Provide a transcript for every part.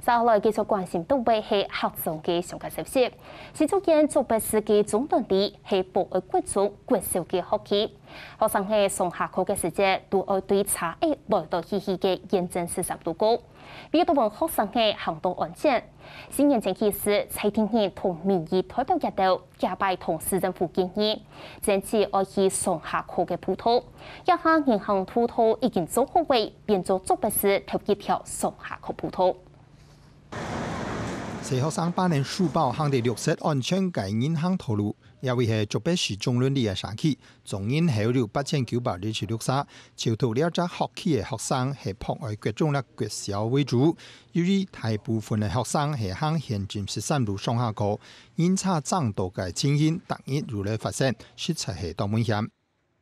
稍後繼續關心東北係學生嘅上課消息。是足見做白事嘅總段地係博愛國中國小嘅學期，學生喺上下課嘅時節都愛對查 A 來到嘻嘻嘅驗證四十度高。比如問學生嘅行動安全，新年前期時蔡天健同民意代表一道加拜同市政府建議，堅持愛去上下課嘅普通，一下銀行鋪頭已經做好位，變做做白事頭幾條上下課鋪頭。小學生扮演書包行的绿色安全概念行透露，也為係竹北市中崙里嘅社區，總人口有八千九百二十六三，超過了只学期嘅学生系博愛國中嘅國小为主，由于大部分嘅学生系行现今十三路上下課，因差增多嘅情形突然如来发生，实在系多危险。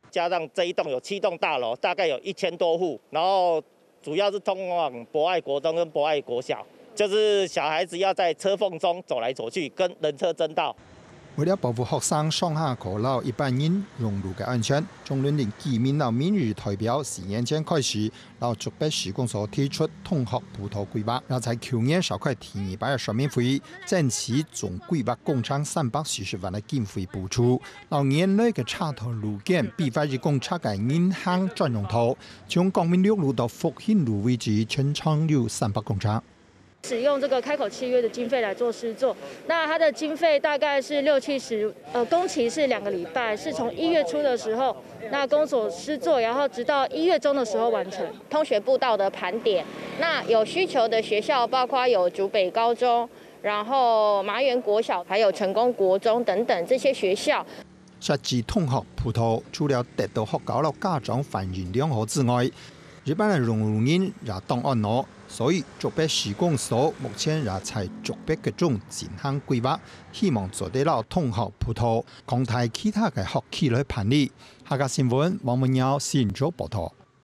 加上这一栋有七栋大楼，大概有一千多户，然后主要是通往博爱国中跟博爱国小。就是小孩子要在车缝中走来走去，跟人车争道。为了保护学生上下課路一般人融入嘅安全，中崙林居民到明日代表四年前开始，到竹北市公所提出通学葡萄规划，然后在去年召開第二擺嘅說明會，爭取总规划工程三百四十万嘅经费补助。老年內嘅插頭路徑，必發一共拆解銀行專用途，从光明六路到復興路位置，全长有三百公尺。使用这个开口契约的经费来做施作，那它的经费大概是六七十，呃，工期是两个礼拜，是从一月初的时候，那工所施作，然后直到一月中的时候完成。通学步道的盘点，那有需求的学校包括有竹北高中，然后麻园国小，还有成功国中等等这些学校。設置通學鋪頭，除了得到學校了家长反應良好之外，一般的融入人也当安樂。所以，竹北施工所目前也在竹北各种进行规划，希望做得到通學鋪頭，擴大其他嘅學區來辦理。下個新闻，王文耀先做報道。